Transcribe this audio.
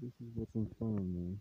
This is what's in front of me.